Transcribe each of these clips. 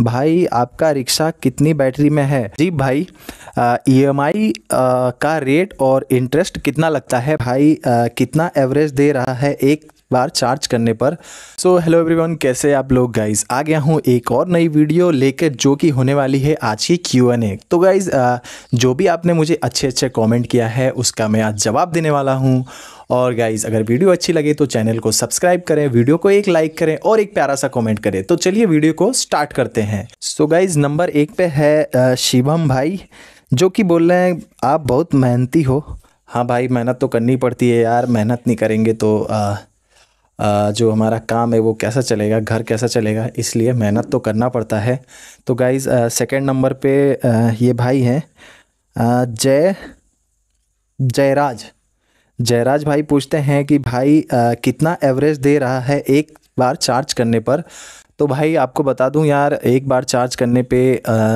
भाई आपका रिक्शा कितनी बैटरी में है? जी भाई ई एम आई का रेट और इंटरेस्ट कितना लगता है? भाई आ, कितना एवरेज दे रहा है एक बार चार्ज करने पर। सो हेलो एवरीवन कैसे आप लोग गाइज़ आ गया हूँ एक और नई वीडियो लेकर जो कि होने वाली है आज की क्यू एन ए तो गाइज़ जो भी आपने मुझे अच्छे अच्छे कमेंट किया है उसका मैं आज जवाब देने वाला हूँ। और गाइज़ अगर वीडियो अच्छी लगे तो चैनल को सब्सक्राइब करें वीडियो को एक लाइक करें और एक प्यारा सा कमेंट करें। तो चलिए वीडियो को स्टार्ट करते हैं। सो so गाइज़ नंबर एक पे है शिवम भाई जो कि बोल रहे हैं आप बहुत मेहनती हो। हाँ भाई मेहनत तो करनी पड़ती है यार मेहनत नहीं करेंगे तो आ, जो हमारा काम है वो कैसा चलेगा, घर कैसा चलेगा, इसलिए मेहनत तो करना पड़ता है। तो गाइज़ सेकेंड नंबर पे ये भाई हैं। जय, जयराज। जयराज भाई पूछते हैं कि भाई कितना एवरेज दे रहा है एक बार चार्ज करने पर? तो भाई आपको बता दूँ यार, एक बार चार्ज करने पे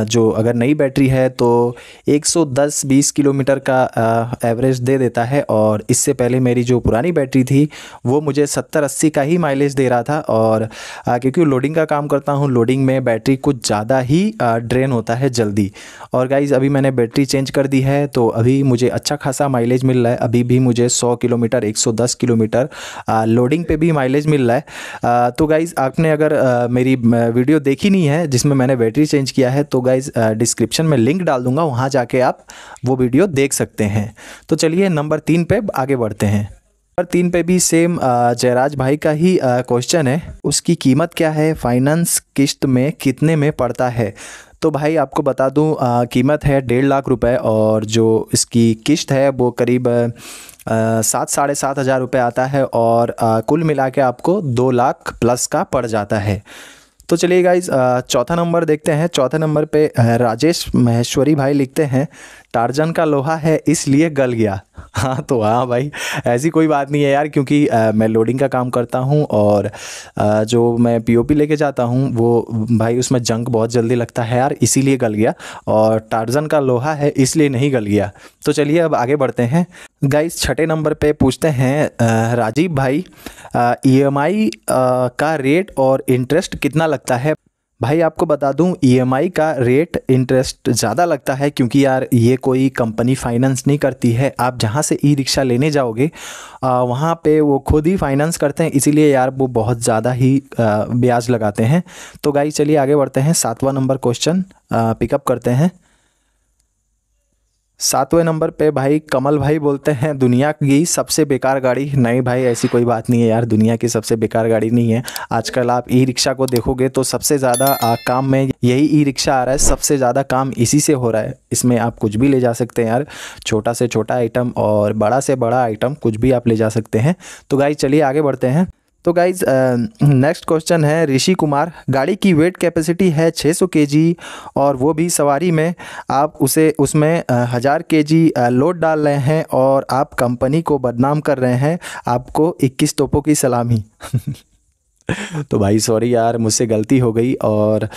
जो अगर नई बैटरी है तो 110-20 किलोमीटर का एवरेज दे देता है। और इससे पहले मेरी जो पुरानी बैटरी थी, वो मुझे 70-80 का ही माइलेज दे रहा था। और क्योंकि लोडिंग का काम करता हूँ लोडिंग में बैटरी कुछ ज़्यादा ही ड्रेन होता है जल्दी। और गाइज़ अभी मैंने बैटरी चेंज कर दी है तो अभी मुझे अच्छा खासा माइलेज मिल रहा है। अभी भी मुझे सौ किलोमीटर, एक सौ दस किलोमीटर लोडिंग पर भी माइलेज मिल रहा है। तो गाइज़ आपने अगर मेरी वीडियो देखी नहीं है, जिसमें मैंने बैटरी चेंज किया है तो गाइज़ डिस्क्रिप्शन में लिंक डाल दूँगा, वहाँ जाके आप वो वीडियो देख सकते हैं। तो चलिए नंबर तीन पे आगे बढ़ते हैं। नंबर तीन पे भी सेम जयराज भाई का ही क्वेश्चन है, उसकी कीमत क्या है फाइनेंस किस्त में कितने में पड़ता है? तो भाई, आपको बता दूँ कीमत है डेढ़ लाख रुपए, और जो इसकी किस्त है, वो करीब सात साढ़े सात हज़ार रुपये आता है और आ, कुल मिला के आपको दो लाख प्लस का पड़ जाता है। तो चलिए गाइज़ चौथा नंबर देखते हैं। चौथे नंबर पे राजेश महेश्वरी भाई लिखते हैं टारजन का लोहा है इसलिए गल गया। हाँ तो हाँ भाई ऐसी कोई बात नहीं है यार क्योंकि आ, मैं लोडिंग का काम करता हूँ और आ, जो मैं पीओपी लेके जाता हूँ वो भाई उसमें जंक बहुत जल्दी लगता है यार इसीलिए गल गया और टार्जन का लोहा है इसलिए नहीं गल गया। तो चलिए अब आगे बढ़ते हैं। गाइस छठे नंबर पे पूछते हैं आ, राजीव भाई ई का रेट और इंटरेस्ट कितना लगता है? भाई, आपको बता दूँ ईएमआई का रेट इंटरेस्ट ज़्यादा लगता है क्योंकि यार ये कोई कंपनी फाइनेंस नहीं करती है। आप जहाँ से ई रिक्शा लेने जाओगे वहाँ पे वो खुद ही फाइनेंस करते हैं, इसीलिए यार वो बहुत ज़्यादा ही ब्याज लगाते हैं। तो गाई चलिए आगे बढ़ते हैं। सातवां नंबर क्वेश्चन पिकअप करते हैं। सातवें नंबर पे भाई कमल भाई बोलते हैं, दुनिया की सबसे बेकार गाड़ी। नहीं भाई, ऐसी कोई बात नहीं है यार, दुनिया की सबसे बेकार गाड़ी नहीं है। आजकल आप ई रिक्शा को देखोगे तो सबसे ज़्यादा काम में यही ई रिक्शा आ रहा है, सबसे ज़्यादा काम इसी से हो रहा है। इसमें आप कुछ भी ले जा सकते हैं यार, छोटा से छोटा आइटम और बड़ा से बड़ा आइटम कुछ भी आप ले जा सकते हैं। तो गाई चलिए आगे बढ़ते हैं। तो गाइज़ नेक्स्ट क्वेश्चन है, ऋषि कुमार, गाड़ी की वेट कैपेसिटी है 600 केजी और वो भी सवारी में, आप उसे, उसमें हज़ार के जी लोड डाल रहे हैं और आप कंपनी को बदनाम कर रहे हैं, आपको 21 तोपों की सलामी। तो भाई सॉरी यार, मुझसे गलती हो गई और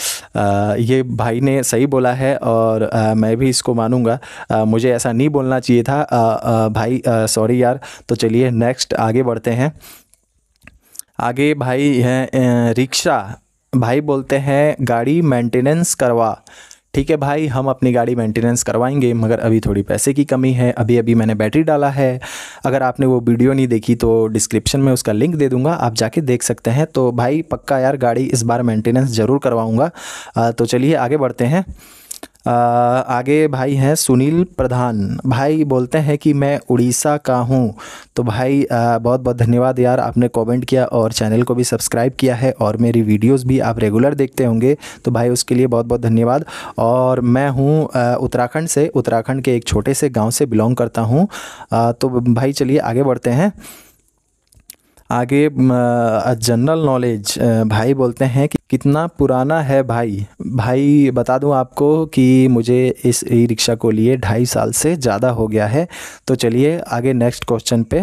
ये भाई ने सही बोला है और मैं भी इसको मानूँगा। मुझे ऐसा नहीं बोलना चाहिए था। भाई सॉरी यार तो चलिए नेक्स्ट आगे बढ़ते हैं। आगे भाई हैं रिक्शा। भाई बोलते हैं, गाड़ी मेंटेनेंस करवा। ठीक है भाई, हम अपनी गाड़ी मेंटेनेंस करवाएँगे, मगर अभी थोड़ी पैसे की कमी है। अभी अभी मैंने बैटरी डाला है। अगर आपने वो वीडियो नहीं देखी तो डिस्क्रिप्शन में उसका लिंक दे दूँगा, आप जाके देख सकते हैं। तो भाई, पक्का यार, गाड़ी इस बार मेंटेनेंस ज़रूर करवाऊँगा। तो चलिए आगे बढ़ते हैं। आगे भाई हैं सुनील प्रधान। भाई बोलते हैं कि मैं उड़ीसा का हूँ। तो भाई बहुत बहुत धन्यवाद यार, आपने कमेंट किया और चैनल को भी सब्सक्राइब किया है और मेरी वीडियोस भी आप रेगुलर देखते होंगे। तो भाई, उसके लिए बहुत बहुत धन्यवाद। और मैं हूँ उत्तराखंड से। उत्तराखंड के एक छोटे से गाँव से बिलोंग करता हूँ। तो भाई, चलिए आगे बढ़ते हैं। आगे जनरल नॉलेज भाई बोलते हैं कि कितना पुराना है भाई? भाई बता दूँ आपको कि मुझे इस ई रिक्शा को लिए ढाई साल से ज़्यादा हो गया है। तो चलिए आगे नेक्स्ट क्वेश्चन पे।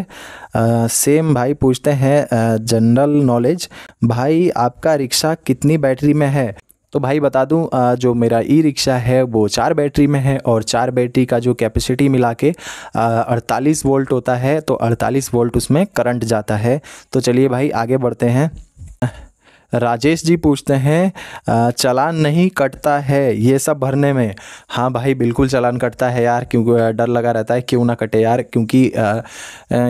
आ, सेम भाई पूछते हैं जनरल नॉलेज भाई आपका रिक्शा कितनी बैटरी में है? तो भाई बता दूँ जो मेरा ई रिक्शा है वो चार बैटरी में है और चार बैटरी का जो कैपेसिटी मिला के अड़तालीस वोल्ट होता है तो अड़तालीस वोल्ट उसमें करंट जाता है। तो चलिए भाई आगे बढ़ते हैं। राजेश जी पूछते हैं चालान नहीं कटता है ये सब भरने में? हाँ भाई, बिल्कुल चालान कटता है यार, क्योंकि डर लगा रहता है, क्यों ना कटे यार, क्योंकि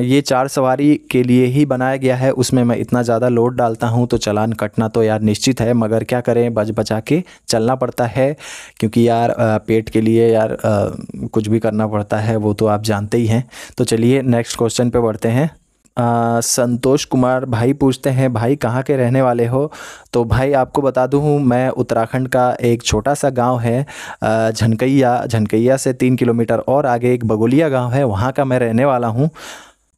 ये चार सवारी के लिए ही बनाया गया है, उसमें मैं इतना ज़्यादा लोड डालता हूँ तो चालान कटना तो यार निश्चित है, मगर क्या करें, बच बचा के चलना पड़ता है, क्योंकि यार पेट के लिए यार कुछ भी करना पड़ता है, वो तो आप जानते ही हैं। तो चलिए नेक्स्ट क्वेश्चन पे बढ़ते हैं। संतोष कुमार, भाई पूछते हैं, भाई, कहाँ के रहने वाले हो? तो भाई, आपको बता दूँ, मैं उत्तराखंड का एक छोटा सा गाँव है झनकैया झनकैया से तीन किलोमीटर और आगे एक बगोलिया गाँव है, वहाँ का मैं रहने वाला हूँ।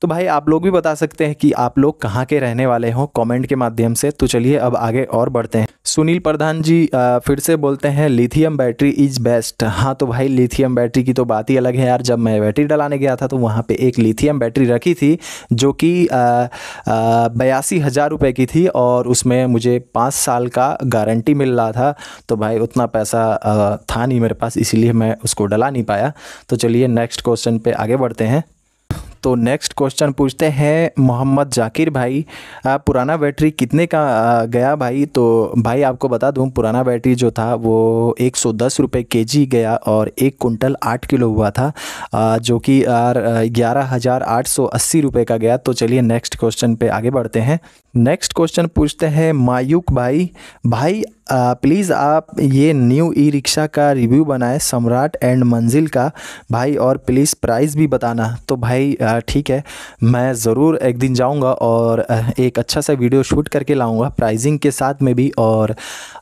तो भाई आप लोग भी बता सकते हैं कि आप लोग कहाँ के रहने वाले हों कमेंट के माध्यम से। तो चलिए अब आगे और बढ़ते हैं। सुनील प्रधान जी अ, फिर से बोलते हैं लिथियम बैटरी इज़ बेस्ट। हाँ तो भाई लिथियम बैटरी की तो बात ही अलग है यार। जब मैं बैटरी डलाने गया था तो वहाँ पे एक लिथियम बैटरी रखी थी जो कि बयासी हज़ार रुपये की थी और उसमें मुझे पाँच साल का गारंटी मिल रहा था। तो भाई उतना पैसा अ, था नहीं मेरे पास इसीलिए मैं उसको डला नहीं पाया। तो चलिए नेक्स्ट क्वेश्चन पे आगे बढ़ते हैं। तो नेक्स्ट क्वेश्चन पूछते हैं मोहम्मद जाकिर भाई। आ, पुराना बैटरी कितने का गया भाई? तो भाई आपको बता दूँ पुराना बैटरी जो था वो एक सौ दस रुपये के जी गया और एक कुंटल आठ किलो हुआ था आ, जो कि यार ग्यारह हज़ार आठ सौ अस्सी रुपये का गया। तो चलिए नेक्स्ट क्वेश्चन पे आगे बढ़ते हैं। नेक्स्ट क्वेश्चन पूछते हैं मायूक भाई। भाई प्लीज़ आप ये न्यू ई रिक्शा का रिव्यू बनाएँ, सम्राट एंड मंजिल का। भाई, और प्लीज़ प्राइस भी बताना। तो भाई ठीक है, मैं ज़रूर एक दिन जाऊँगा और एक अच्छा सा वीडियो शूट करके लाऊँगा प्राइसिंग के साथ में भी और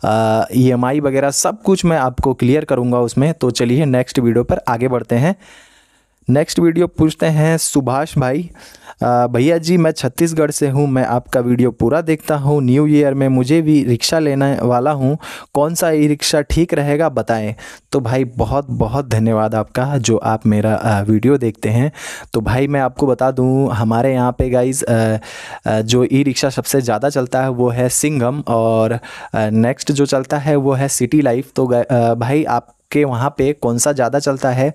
ई एम आई वगैरह सब कुछ मैं आपको क्लियर करूँगा उसमें। तो चलिए नेक्स्ट वीडियो पर आगे बढ़ते हैं। नेक्स्ट वीडियो पूछते हैं सुभाष भाई। भैया जी मैं छत्तीसगढ़ से हूँ मैं आपका वीडियो पूरा देखता हूँ। न्यू ईयर में मुझे भी रिक्शा लेने वाला हूँ। कौन सा ई रिक्शा ठीक रहेगा बताएँ। तो भाई बहुत बहुत धन्यवाद आपका जो आप मेरा वीडियो देखते हैं। तो भाई मैं आपको बता दूँ हमारे यहाँ पे गाइज़ जो ई रिक्शा सबसे ज़्यादा चलता है वो है सिंगम और नेक्स्ट जो चलता है वो है सिटी लाइफ तो भाई आप के वहाँ पे कौन सा ज़्यादा चलता है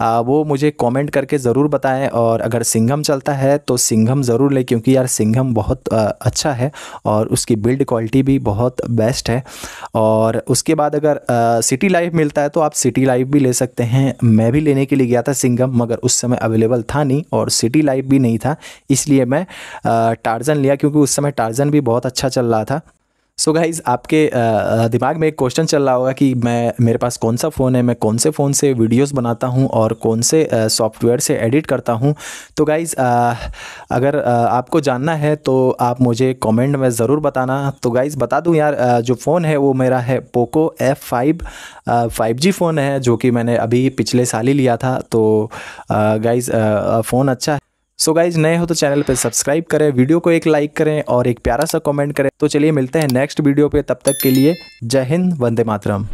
आ, वो मुझे कमेंट करके ज़रूर बताएँ और अगर सिंघम चलता है तो सिंघम ज़रूर लें, क्योंकि यार सिंघम बहुत अच्छा है और उसकी बिल्ड क्वालिटी भी बहुत बेस्ट है। और उसके बाद अगर सिटी लाइफ मिलता है तो आप सिटी लाइफ भी ले सकते हैं। मैं भी लेने के लिए गया था सिंघम, मगर उस समय अवेलेबल था नहीं और सिटी लाइफ भी नहीं था, इसलिए मैं टार्जन लिया, क्योंकि उस समय टार्जन भी बहुत अच्छा चल रहा था। सो so गाइज़ आपके दिमाग में एक क्वेश्चन चल रहा होगा कि मैं, मेरे पास कौन सा फ़ोन है? मैं कौन से फ़ोन से वीडियोस बनाता हूँ और कौन से सॉफ्टवेयर से एडिट करता हूँ? तो गाइज़ अगर आपको जानना है तो आप मुझे कमेंट में ज़रूर बताना। तो गाइज़ बता दूँ यार जो फ़ोन है वो मेरा है Poco F five five G phone है जो कि मैंने अभी पिछले साल ही लिया था। तो गाइज़ फ़ोन अच्छा है। सो गाइज़ नए हो तो चैनल पर सब्सक्राइब करें वीडियो को एक लाइक करें और एक प्यारा सा कॉमेंट करें। तो चलिए मिलते हैं नेक्स्ट वीडियो पे, तब तक के लिए जय हिंद, वंदे मातरम।